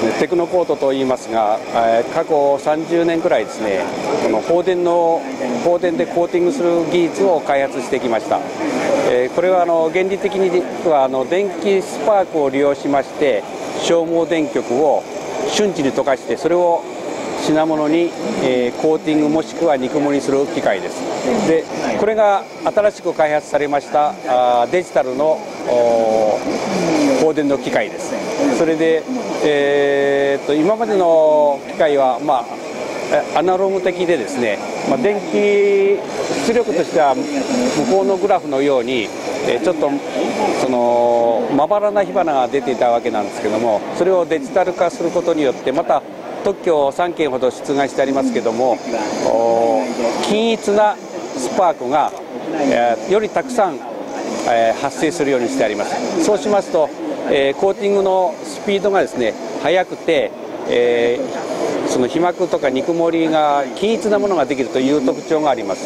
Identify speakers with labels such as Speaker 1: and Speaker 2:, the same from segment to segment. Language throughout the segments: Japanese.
Speaker 1: ですねテクノコートと言いますが、え、過去30年くらいですねこの放電の放電でコーティングする技術を開発してきました、え、これはあの原理的にはあの電気スパークを利用しまして消耗電極を瞬時に溶かしてそれを品物に、えー、コーティングもしくは肉盛りする機械です。でこれが新しく開発されましたあデジタルの放電の機械です。それで、えー、っと今までの機械は、まあ、アナログ的でですね、まあ、電気出力としては向こうのグラフのようにえちょっとそのまばらな火花が出ていたわけなんですけどもそれをデジタル化することによってまた特許を3件ほど出願してありますけども均一なスパークが、えー、よりたくさん、えー、発生するようにしてあります。そうしますと、えー、コーティングのスピードがですね速くて、えその皮膜とか肉盛りが均一なものができるという特徴があります。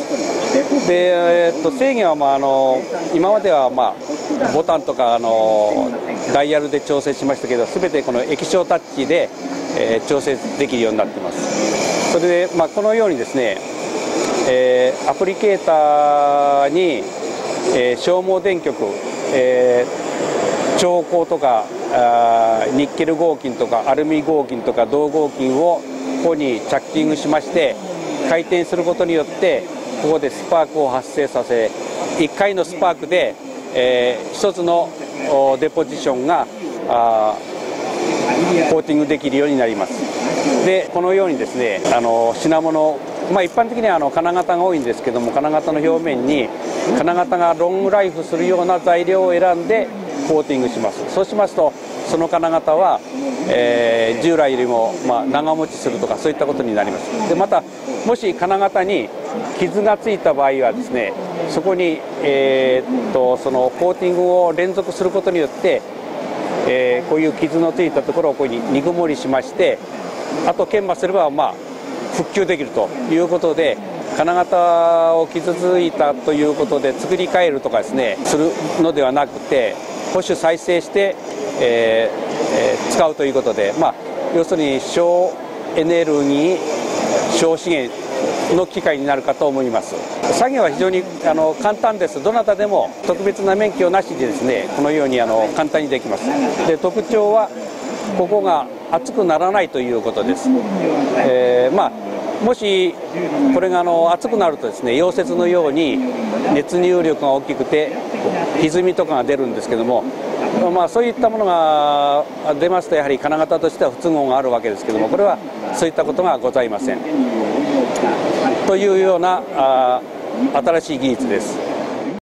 Speaker 1: で、えー、と制限は、まあ、あの今までは、まあ、ボタンとかあのダイヤルで調整しましたけど全てこの液晶タッチで、えー、調整できるようになってます。それで、まあ、このようにですね、えー、アプリケーターに、えー、消耗電極、えー、超光とかあニッケル合金とかアルミ合金とか銅合金をここにチャッキングしまして回転することによってここでスパークを発生させ1回のスパークで、えー、1つのデポジションがコーティングできるようになります。でこのようにですねあの品物まあ、一般的にはあの金型が多いんですけども金型の表面に金型がロングライフするような材料を選んでコーティングします。そうしますとその金型は、えー、従来よりも、まあ、長持ちするとかそういったことになります。でまたもし金型に傷がついた場合はですねそこに、えー、っとそのコーティングを連続することによって、えー、こういう傷のついたところをここに肉盛りしましてあと研磨すれば、まあ、復旧できるということで金型を傷ついたということで作り変えるとかですねするのではなくて保守再生して、えー、使うということで、まあ、要するに省エネルギー省資源の機会になるかと思います。作業は非常にあの簡単です。どなたでも特別な免許なしでですねこのようにあの簡単にできます。で特徴はここが熱くならないということです、えー、まあもしこれがあの熱くなるとですね溶接のように熱入力が大きくて歪みとかが出るんですけども、まあ、そういったものが出ますとやはり金型としては不都合があるわけですけどもこれはそういったことがございません。というようなあ新しい技術です。